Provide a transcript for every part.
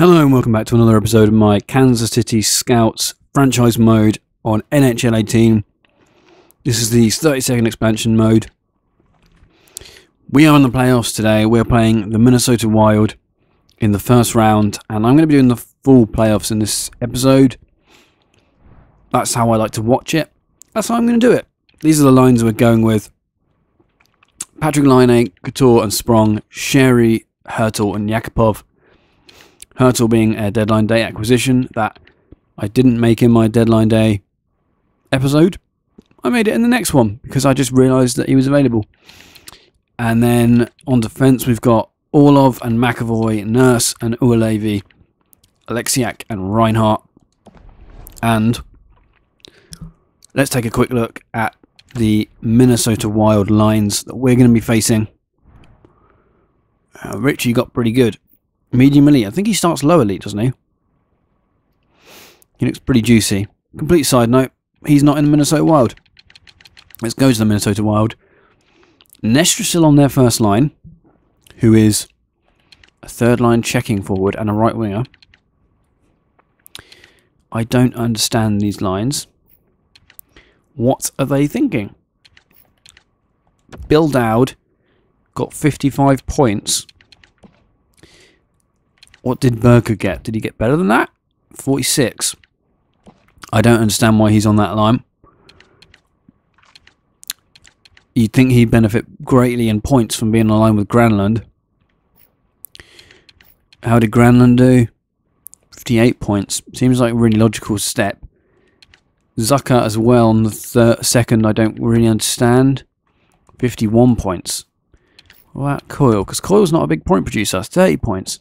Hello and welcome back to another episode of my Kansas City Scouts franchise mode on NHL 18. This is the 30 second expansion mode. We are in the playoffs today. We're playing the Minnesota Wild in the first round, and I'm going to be doing the full playoffs in this episode. That's how I like to watch it. That's how I'm going to do it. These are the lines we're going with. Patrik Laine, Couture and Sprong, Sheary, Hertl and Yakupov. Hertl being a deadline day acquisition that I didn't make in my deadline day episode. I made it in the next one because I just realised that he was available. And then on defence, we've got Orlov and McAvoy, Nurse and Juolevi, Alexiak and Reinhart. And let's take a quick look at the Minnesota Wild lines that we're going to be facing. Uh, Richie got pretty good. Medium elite. I think he starts low elite, doesn't he? He looks pretty juicy. Complete side note, he's not in the Minnesota Wild. Let's go to the Minnesota Wild. Nestrasil on their first line, who is a third line checking forward and a right winger. I don't understand these lines. What are they thinking? Bill Dowd got 55 points. What did Burker get? Did he get better than that? 46. I don't understand why he's on that line. You'd think he'd benefit greatly in points from being on line with Granlund. How did Granlund do? 58 points. Seems like a really logical step. Zucker as well on the third, second, I don't really understand. 51 points. What about Coyle? Because Coyle's not a big point producer. 30 points.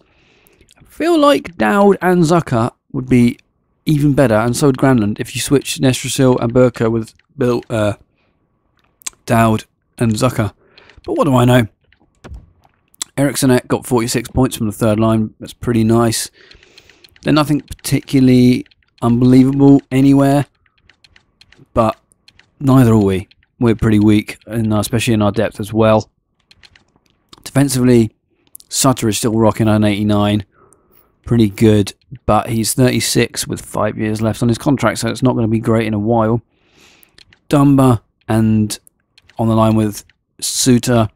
Feel like Dowd and Zucker would be even better, and so would Granlund, if you switch Nestrasil and Burker with Bill, uh, Dowd and Zucker. But what do I know? Eriksson got 46 points from the third line. That's pretty nice. They're nothing particularly unbelievable anywhere, but neither are we. We're pretty weak, and especially in our depth as well. Defensively, Suter is still rocking on 89. Pretty good, but he's 36 with five years left on his contract, so it's not going to be great in a while. Dumba and on the line with Suter,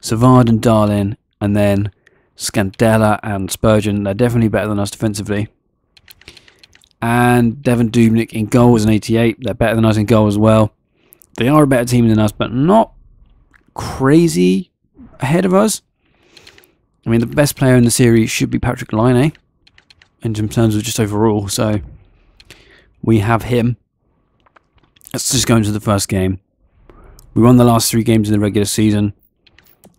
Savard and Dahlin, and then Scandella and Spurgeon. They're definitely better than us defensively. And Devan Dubnyk in goal is an 88. They're better than us in goal as well. They are a better team than us, but not crazy ahead of us. I mean, the best player in the series should be Patrik Laine in terms of just overall. So we have him. Let's just go into the first game. We won the last three games in the regular season.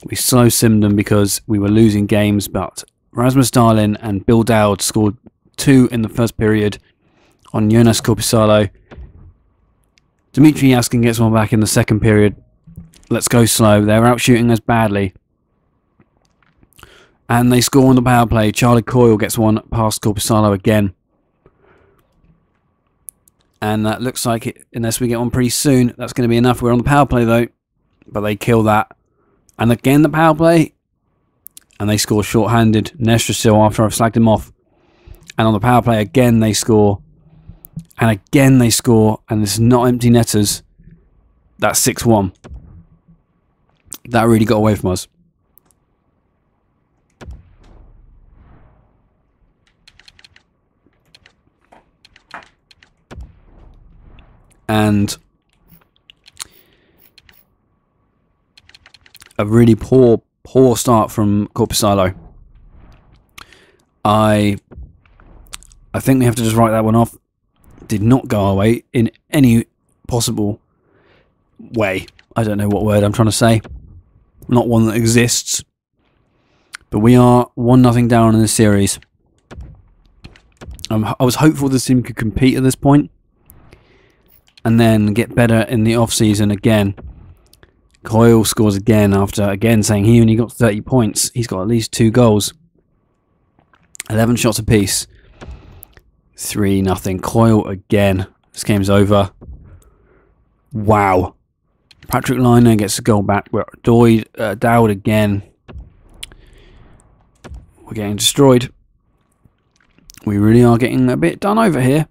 We slow simmed them because we were losing games, but Rasmus Dahlin and Bill Dowd scored two in the first period on Jonas Korpisalo. Dimitri Jaskin gets one back in the second period. Let's go slow. They're out shooting us badly. And they score on the power play. Charlie Coyle gets one past Korpisalo again. And that looks like it, unless we get one pretty soon, that's going to be enough. We're on the power play though. But they kill that. And again the power play. And they score short-handed. Nestrasil after I've slagged him off. And on the power play again they score. And again they score. And it's not empty netters. That's 6-1. That really got away from us. And a really poor, poor start from Korpisalo. I, I think we have to just write that one off. Did not go our way in any possible way. I don't know what word I'm trying to say. Not one that exists. But we are one nothing down in the series. I was hopeful this team could compete at this point, and then get better in the off season again. Coyle scores again after again saying he only got 30 points. He's got at least two goals. 11 shots apiece. 3 nothing. Coyle again. This game's over. Wow. Patrik Laine gets a goal back. We're Doyd, uh, Dowd again. We're getting destroyed. We really are getting a bit done over here.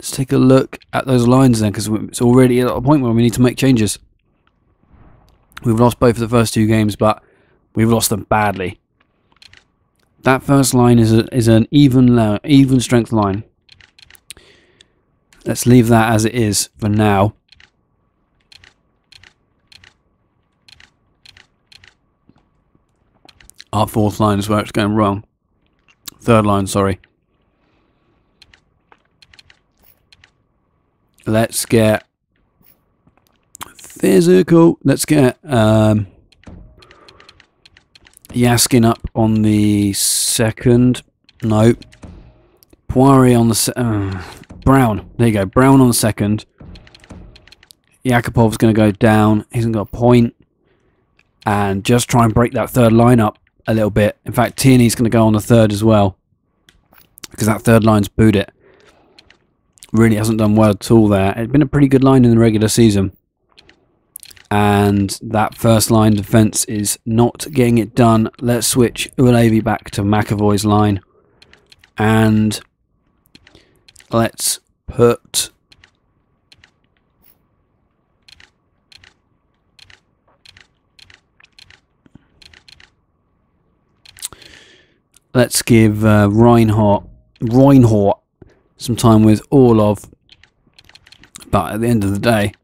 Let's take a look at those lines then, because it's already at a point where we need to make changes. We've lost both of the first two games, but we've lost them badly. That first line is a, is an even even strength line. Let's leave that as it is for now. Our fourth line is where it's going wrong. Third line, sorry. Let's get physical. Let's get um, Jaskin up on the second. No. Poirier on the uh, Brown. There you go. Brown on the second. Yakupov's going to go down. He hasn't got a point. And just try and break that third line up a little bit. In fact, Tierney's going to go on the third as well. Because that third line's booed it. Really hasn't done well at all there. It's been a pretty good line in the regular season. And that first line defence is not getting it done. Let's switch Juolevi back to McAvoy's line. And let's put let's give uh, Reinhart Reinhart some time with all of. But at the end of the day,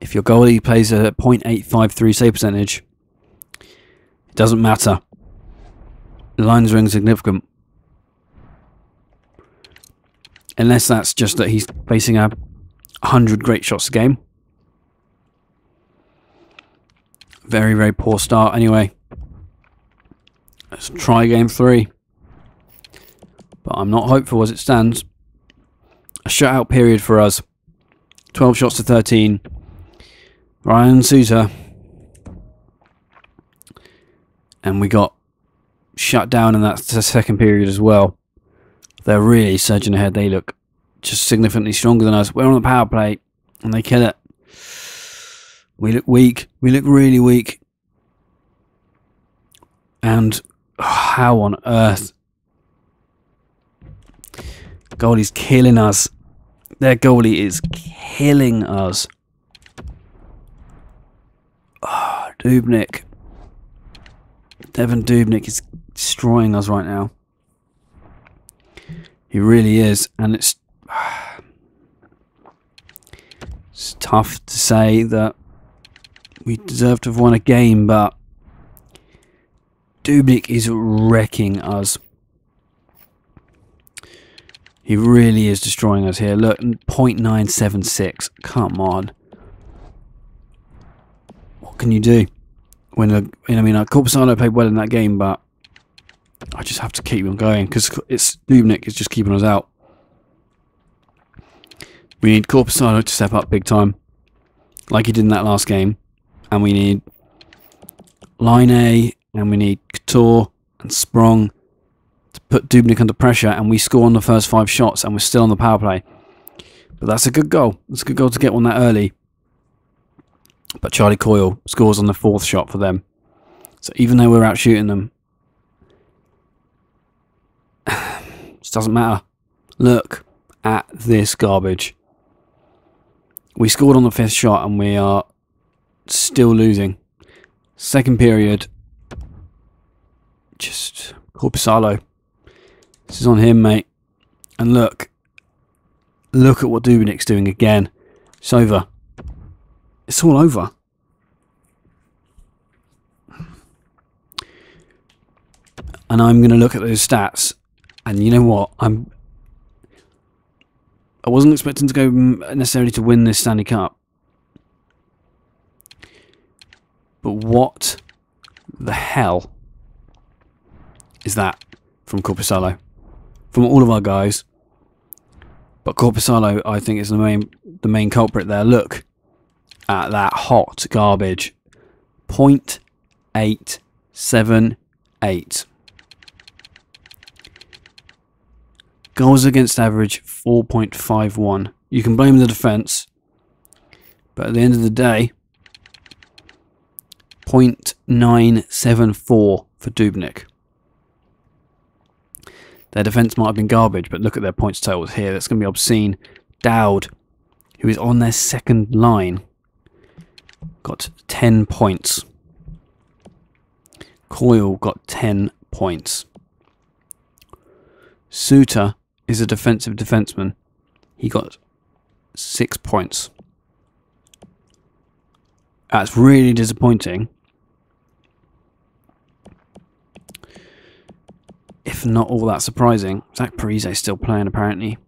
if your goalie plays a .853 save percentage, it doesn't matter. The lines are insignificant. Unless that's just that he's facing a 100 great shots a game. Very, very poor start anyway. Let's try game three. But I'm not hopeful as it stands. A shutout period for us. 12 shots to 13. Ryan Suter. And we got shut down in that second period as well. They're really surging ahead. They look just significantly stronger than us. We're on the power play and they kill it. We look weak. We look really weak. And oh, how on earth? Goalie's killing us. Their goalie is killing us. Ah, oh, Dubnyk. Devan Dubnyk is destroying us right now. He really is. And it's... It's tough to say that we deserve to have won a game, but Dubnyk is wrecking us. He really is destroying us here. Look, 0.976. Come on. What can you do? When the, I mean, Korpisalo played well in that game, but I just have to keep on going because it's Dubnyk is just keeping us out. We need Korpisalo to step up big time, like he did in that last game, and we need Laine and we need Couture and Sprong put Dubnyk under pressure, and we score on the first five shots, and we're still on the power play. But that's a good goal. It's a good goal to get one that early. But Charlie Coyle scores on the fourth shot for them. So even though we're out shooting them, it doesn't matter. Look at this garbage. We scored on the fifth shot and we are still losing. Second period. Just Korpisalo. This is on him, mate. And look. Look at what Dubnyk's doing again. It's over. It's all over. And I'm going to look at those stats. And you know what? I'm I wasn't expecting to go necessarily to win this Stanley Cup. But what the hell is that from Korpisalo? From all of our guys. But Korpisalo, I think, is the main the main culprit there. Look at that hot garbage. 0.878. Goals against average 4.51. You can blame the defence, but at the end of the day, 0.974 for Dubnyk. Their defence might have been garbage, but look at their points totals here. That's going to be obscene. Dowd, who is on their second line, got 10 points. Coyle got 10 points. Suter is a defensive defenseman. He got 6 points. That's really disappointing. If not all that surprising. Zach Parise still playing apparently.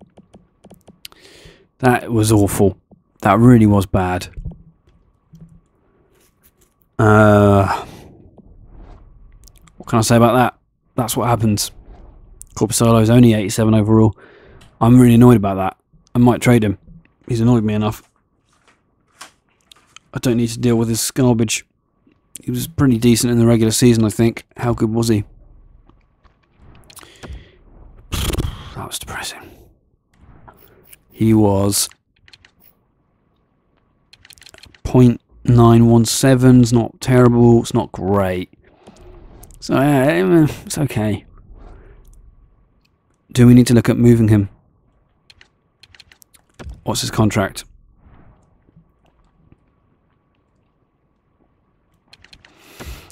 That was awful. That really was bad. Uh, what can I say about that? That's what happens. Korpisalo is only 87 overall. I'm really annoyed about that. I might trade him. He's annoyed me enough. I don't need to deal with his garbage. He was pretty decent in the regular season, I think. How good was he? Was depressing. He was 0.917. It's not terrible. It's not great. So, yeah, it's okay. Do we need to look at moving him? What's his contract?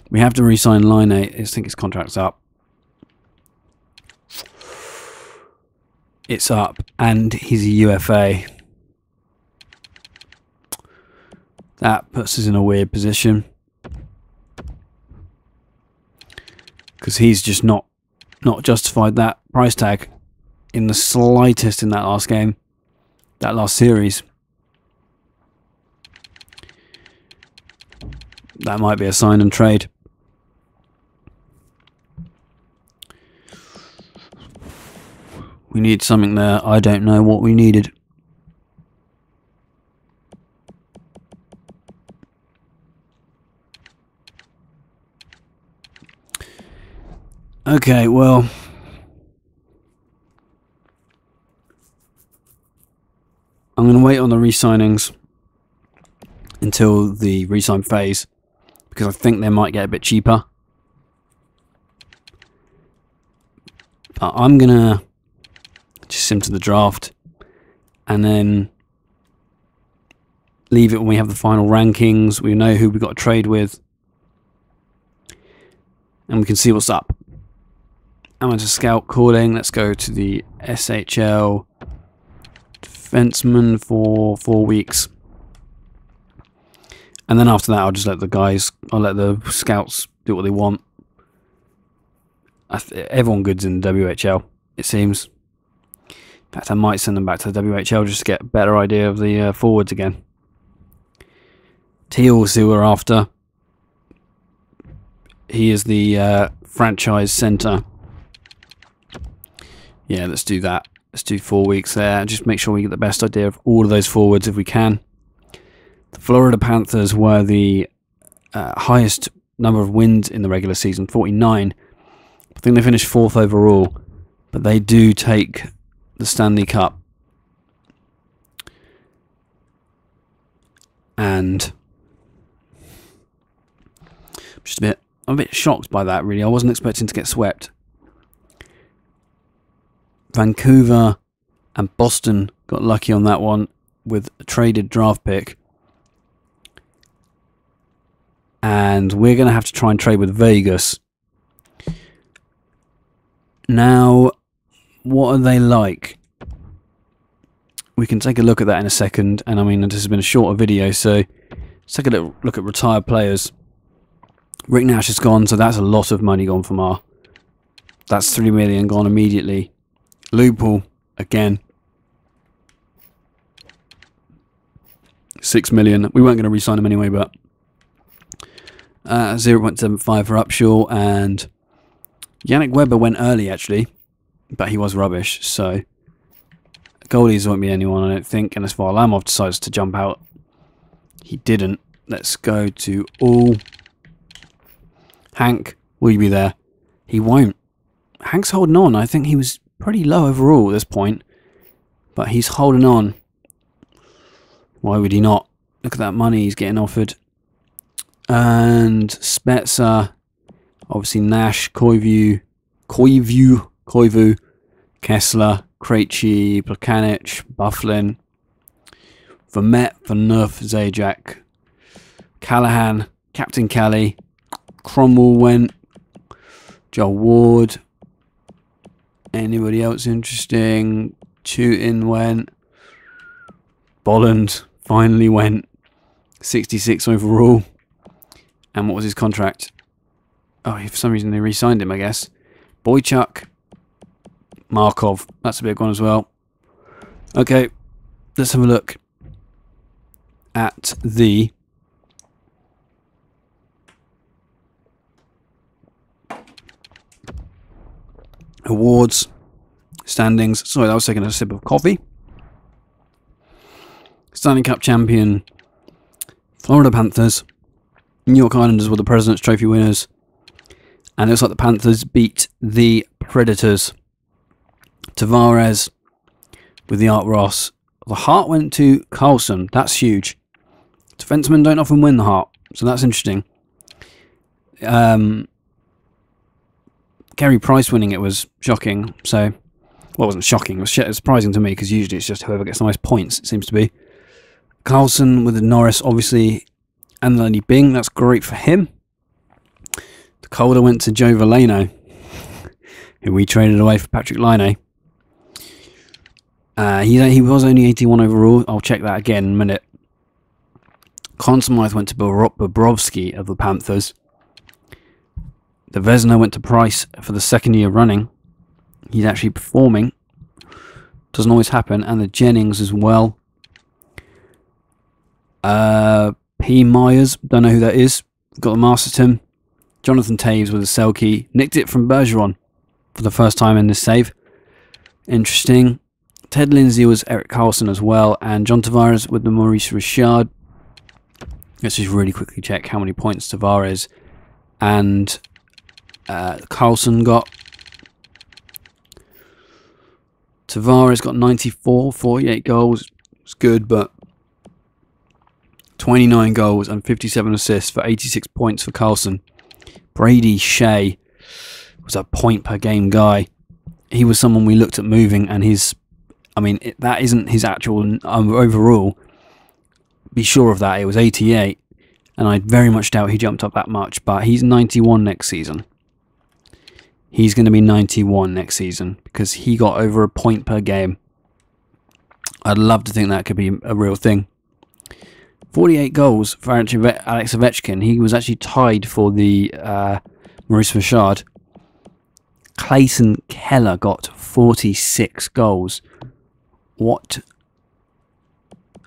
We have to re-sign Laine. I think his contract's up. It's up, and he's a UFA. That puts us in a weird position. Because he's just not not justified that price tag in the slightest in that last game. That last series. That might be a sign and trade. We need something there. I don't know what we needed. Okay, well... I'm going to wait on the re-signings until the re-sign phase because I think they might get a bit cheaper. But I'm going to just sim to the draft and then leave it when we have the final rankings. We know who we got to trade with and we can see what's up. Amateur scout calling. Let's go to the SHL defenseman for four weeks. And then after that, I'll just let the guys, I'll let the scouts do what they want. everyone good's in the WHL, it seems. In fact, I might send them back to the WHL just to get a better idea of the uh, forwards again. Teals, who we're after. He is the uh, franchise centre. Yeah, let's do that. Let's do four weeks there. Just make sure we get the best idea of all of those forwards if we can. The Florida Panthers were the uh, highest number of wins in the regular season, 49. I think they finished fourth overall, but they do take the Stanley Cup. And I'm just a bit I'm a bit shocked by that really. I wasn't expecting to get swept. Vancouver and Boston got lucky on that one with a traded draft pick. And we're going to have to try and trade with Vegas. Now, what are they like? We can take a look at that in a second. And I mean, this has been a shorter video, so let's take a look at retired players. Rick Nash is gone, so that's a lot of money gone from our... That's 3 million gone immediately. Lupul, again. 6 million. We weren't going to re-sign him anyway, but... Uh, 0.75 for Upshaw, and... Yannick Weber went early, actually but he was rubbish. So goalies won't be anyone, I don't think, unless Varlamov decides to jump out. He didn't. Let's go to all. Hank, will you be there? He won't. Hank's holding on. I think he was pretty low overall at this point, but he's holding on. Why would he not? Look at that money he's getting offered. And Spezza, obviously Nash, Koivu, Koivu Koivu, Kesler, Krejci, Plekanec, Byfuglien, Vermette, Verneuf, Zajac, Callahan, Captain Kelly, Cromwell went, Joel Ward, anybody else interesting? Tooting went, Bolland finally went, 66 overall. And what was his contract? Oh, for some reason they re-signed him, I guess. Boychuk, Markov. That's a big one as well. Okay, let's have a look at the awards standings. Sorry, I was taking a sip of coffee. Stanley Cup champion Florida Panthers. New York Islanders were the President's Trophy winners. And it looks like the Panthers beat the Predators. Tavares with the Art Ross. The heart went to Karlsson. That's huge. Defensemen don't often win the heart, so that's interesting. Um, Price winning it was shocking. So, well, wasn't shocking. It was surprising to me because usually it's just whoever gets the most points, it seems to be. Karlsson with the Norris, obviously, and Lady Byng. That's great for him. The Calder went to Joe Veleno, who we traded away for Patrik Laine. Uh, he, he was only 81 overall. I'll check that again in a minute. Conn Smythe went to Bobrovsky of the Panthers. The Vezina went to Price for the second year running. He's actually performing. Doesn't always happen. And the Jennings as well. Uh, P. Myers, don't know who that is. Got the Masterton. Jonathan Toews with a Selke. Nicked it from Bergeron for the first time in this save. Interesting. Ted Lindsay was Erik Karlsson as well. And John Tavares with the Maurice Richard. Let's just really quickly check how many points Tavares and uh, Karlsson got. Tavares got 94, 48 goals. It's good, but 29 goals and 57 assists for 86 points for Karlsson. Brady Skjei was a point per game guy. He was someone we looked at moving, and his, I mean, it, that isn't his actual um, overall. Be sure of that. It was 88, and I very much doubt he jumped up that much. But he's 91 next season. He's going to be 91 next season because he got over a point per game. I'd love to think that could be a real thing. 48 goals for Alex Ovechkin. He was actually tied for the uh, Maurice Richard. Clayton Keller got 46 goals. What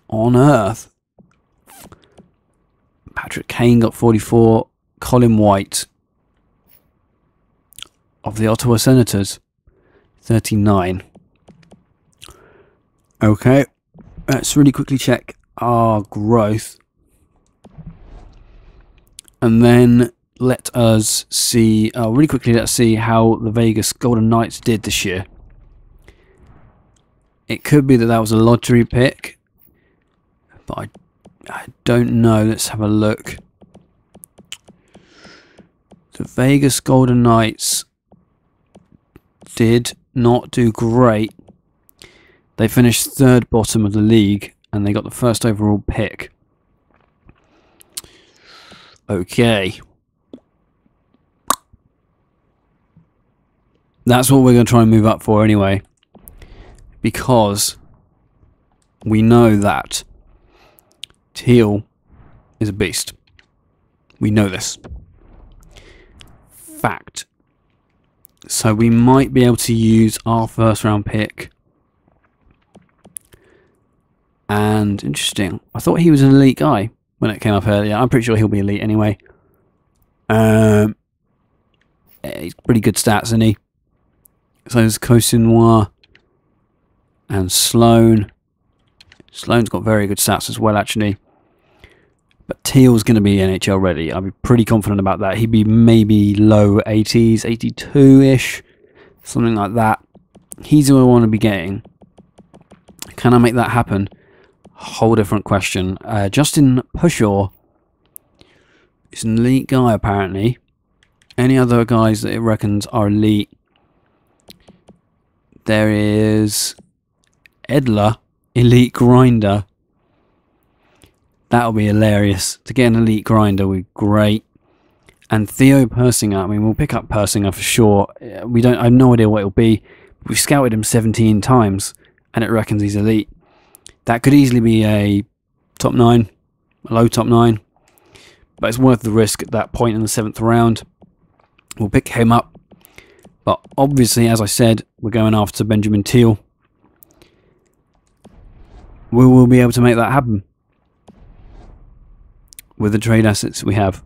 on earth? Patrick Kane got 44. Colin White of the Ottawa Senators, 39. Okay, let's really quickly check our growth. And then let us see, uh, really quickly, let's see how the Vegas Golden Knights did this year. It could be that that was a lottery pick, but I, I don't know. Let's have a look. The Vegas Golden Knights did not do great. They finished third bottom of the league and they got the first overall pick. Okay. That's what we're going to try and move up for anyway. Because we know that Teal is a beast. We know this. Fact. So we might be able to use our first round pick and interesting. I thought he was an elite guy when it came up earlier. I'm pretty sure he'll be elite anyway. Um, he's pretty good stats, isn't he? So there's Cosinoir and Sloan. Sloan's got very good stats as well, actually. But Teal's going to be NHL ready. I'd be pretty confident about that. He'd be maybe low 80s, 82-ish, something like that. He's who I want to be getting. Can I make that happen? whole different question. Uh, Justin Pushaw is an elite guy, apparently. Any other guys that it reckons are elite? There is Edler, Elite Grinder. That'll be hilarious. To get an Elite Grinder would be great. And Theo Persinger, I mean, we'll pick up Persinger for sure. Uh, We don't, I have no idea what it'll be. We've scouted him 17 times and it reckons he's elite. That could easily be a top 9, a low top 9. But it's worth the risk at that point in the 7th round. We'll pick him up. But obviously, as I said, we're going after Benjamin Teal. We will be able to make that happen with the trade assets we have.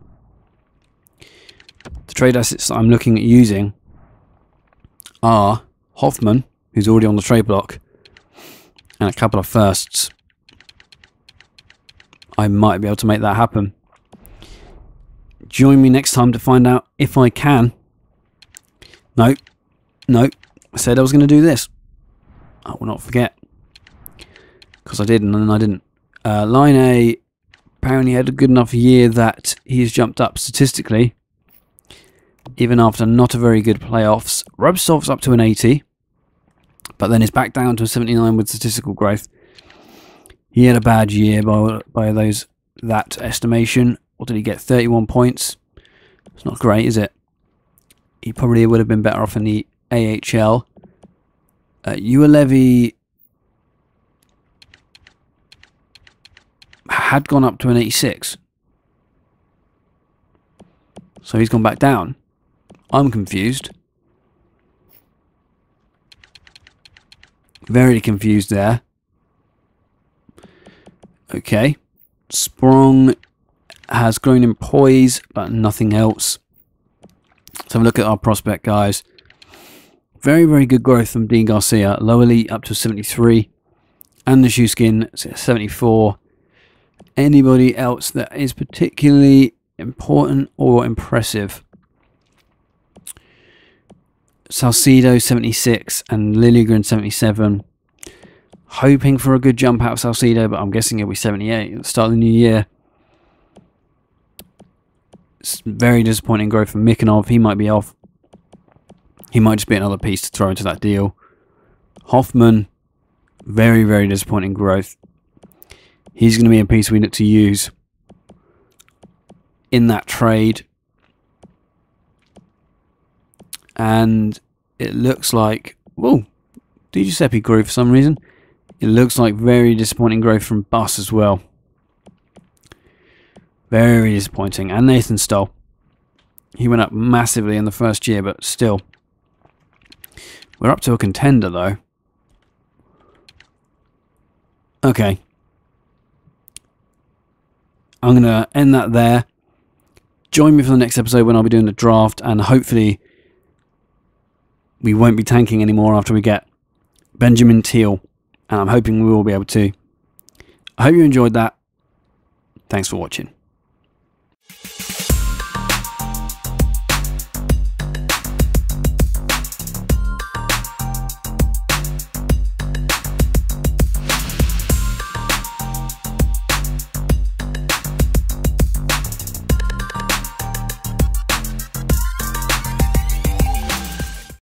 The trade assets that I'm looking at using are Hoffman, who's already on the trade block, and a couple of firsts. I might be able to make that happen. Join me next time to find out if I can. No, no, I said I was going to do this. I will not forget. Because I didn't and I didn't. Uh, line A apparently had a good enough year that he's jumped up statistically. Even after not a very good playoffs. Rubtsov's up to an 80. But then is back down to a 79 with statistical growth. He had a bad year by by those that estimation. What did he get? 31 points. It's not great, is it? He probably would have been better off in the AHL. Uh, Juolevi had gone up to an 86. So he's gone back down. I'm confused. Very confused there. Okay. Sprong has grown in poise, but nothing else. A look at our prospect, guys. Very, very good growth from Dean Garcia. Low elite up to 73. And the shoe skin 74. Anybody else that is particularly important or impressive? Salcedo 76 and Lilligren 77. Hoping for a good jump out of Salcedo, but I'm guessing it'll be 78 at the start of the new year. It's very disappointing growth from Mikanov. He might be off. He might just be another piece to throw into that deal. Hoffman, very, very disappointing growth. He's going to be a piece we need to use in that trade. And it looks like, whoa, Di Giuseppe grew for some reason. It looks like very disappointing growth from Bus as well. Very disappointing. And Nathan Stoll. He went up massively in the first year, but still. We're up to a contender, though. Okay. I'm going to end that there. Join me for the next episode when I'll be doing the draft, and hopefully we won't be tanking anymore after we get Benjamin Teal, and I'm hoping we will be able to. I hope you enjoyed that. Thanks for watching.